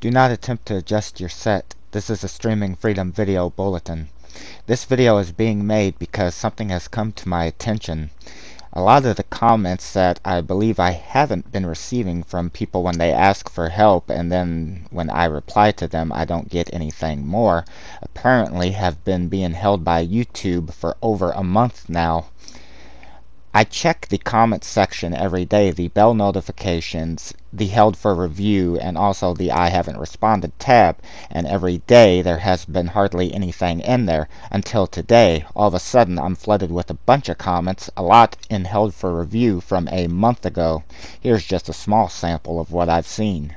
Do not attempt to adjust your set. This is a Streaming Freedom Video Bulletin. This video is being made because something has come to my attention. A lot of the comments that I believe I haven't been receiving from people when they ask for help and then when I reply to them I don't get anything more apparently have been being held by YouTube for over a month now. I check the comments section every day, the bell notifications, the held for review, and also the I haven't responded tab, and every day there has been hardly anything in there until today. All of a sudden I'm flooded with a bunch of comments, a lot in held for review from a month ago. Here's just a small sample of what I've seen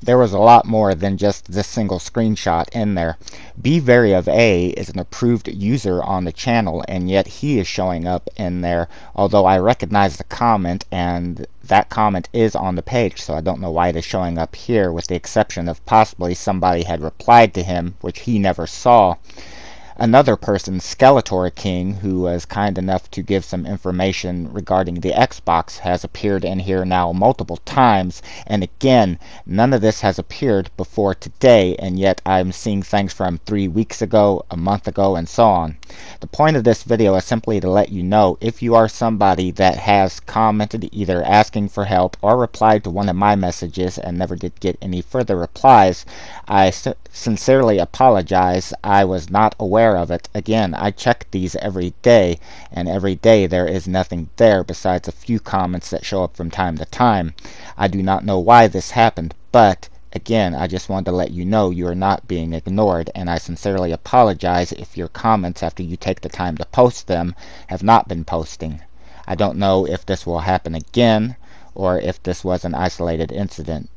there was a lot more than just this single screenshot in there. Be Very of A is an approved user on the channel and yet he is showing up in there although I recognize the comment and that comment is on the page so I don't know why it is showing up here with the exception of possibly somebody had replied to him which he never saw another person, Skeletor King, who was kind enough to give some information regarding the Xbox, has appeared in here now multiple times. And again, none of this has appeared before today, and yet I'm seeing things from three weeks ago, a month ago, and so on. The point of this video is simply to let you know if you are somebody that has commented either asking for help or replied to one of my messages and never did get any further replies, I sincerely apologize. I was not aware aware of it. Again, I check these every day, and every day there is nothing there besides a few comments that show up from time to time. I do not know why this happened, but Again, I just wanted to let you know you are not being ignored, and I sincerely apologize if your comments after you take the time to post them have not been posting. I don't know if this will happen again, or if this was an isolated incident.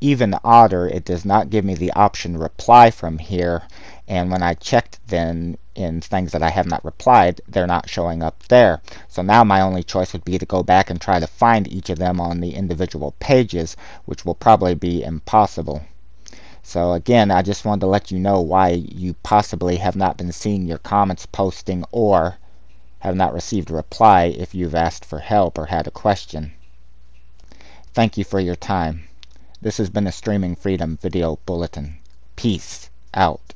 Even odder, it does not give me the option reply from here, and when I checked then in things that I have not replied, they're not showing up there. So now my only choice would be to go back and try to find each of them on the individual pages, which will probably be impossible. So again, I just wanted to let you know why you possibly have not been seeing your comments posting or have not received a reply if you've asked for help or had a question. Thank you for your time. This has been a Streaming Freedom Video Bulletin. Peace out.